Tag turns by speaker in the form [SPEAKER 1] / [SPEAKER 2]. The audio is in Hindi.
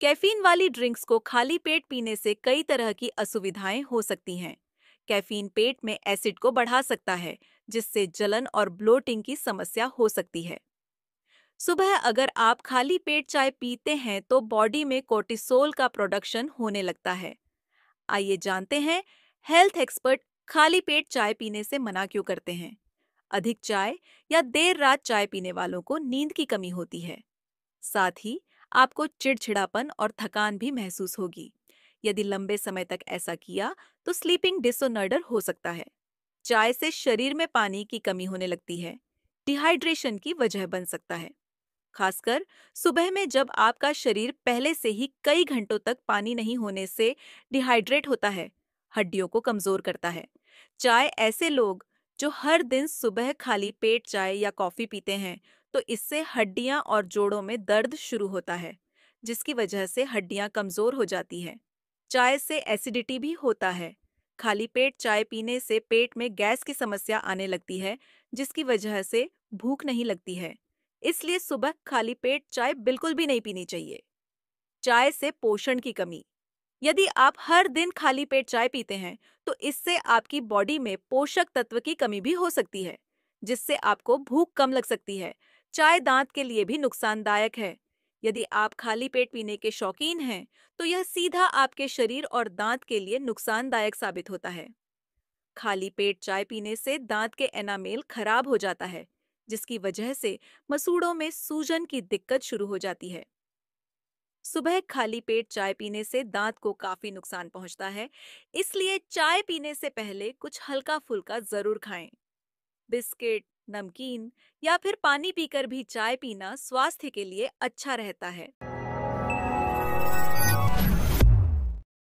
[SPEAKER 1] कैफीन वाली ड्रिंक्स को खाली पेट पीने से कई तरह की असुविधाएँ हो सकती हैं। कैफीन पेट में एसिड को बढ़ा सकता है, जिससे जलन और ब्लोटिंग की समस्या हो सकती है। सुबह अगर आप खाली पेट चाय पीते हैं तो बॉडी में कोर्टिसोल का प्रोडक्शन होने लगता है। आइए जानते हैं, हेल्थ एक्सपर्ट खाली पेट चाय पीने से मना क्यों करते हैं? अधिक चाय या देर रात चाय पीने वालों को नींद की कमी होती है। साथ ही आपको चिड़चिड़ापन और थकान भी महसूस होगी। यदि लंबे समय तक ऐसा किया तो स्लीपिंग डिसऑर्डर हो सकता है। चाय से शरीर में पानी की कमी होने लगती है। डिहाइड्रेशन की वजह बन सकता है। खासकर सुबह में जब आपका शरीर पहले से ही कई घंटों तक पानी नहीं होने से डिहाइड्रेट होता है, हड्डियों को कमज़ोर करता है। चाय ऐसे लोग जो हर दिन सुबह खाली पेट चाय या कॉफ़ी पीते हैं तो इससे हड्डियाँ और जोड़ों में दर्द शुरू होता है, जिसकी वजह से हड्डियाँ कमज़ोर हो जाती हैं। चाय से एसिडिटी भी होता है। खाली पेट चाय पीने से पेट में गैस की समस्या आने लगती है, जिसकी वजह से भूख नहीं लगती है। इसलिए सुबह खाली पेट चाय बिल्कुल भी नहीं पीनी चाहिए। चाय से पोषण की कमी। यदि आप हर दिन खाली पेट चाय पीते हैं तो इससे आपकी बॉडी में पोषक तत्व की कमी भी हो सकती है, जिससे आपको भूख कम लग सकती है चाय दांत के लिए भी नुकसानदायक है। यदि आप खाली पेट पीने के शौकीन हैं तो यह सीधा आपके शरीर और दांत के लिए नुकसानदायक साबित होता है। खाली पेट चाय पीने से दांत के एनामेल खराब हो जाता है, जिसकी वजह से मसूड़ों में सूजन की दिक्कत शुरू हो जाती है। सुबह खाली पेट चाय पीने से दांत को काफ़ी नुकसान पहुँचता है, इसलिए चाय पीने से पहले कुछ हल्का फुल्का ज़रूर खाएँ। बिस्किट नमकीन या फिर पानी पीकर भी चाय पीना स्वास्थ्य के लिए अच्छा रहता है।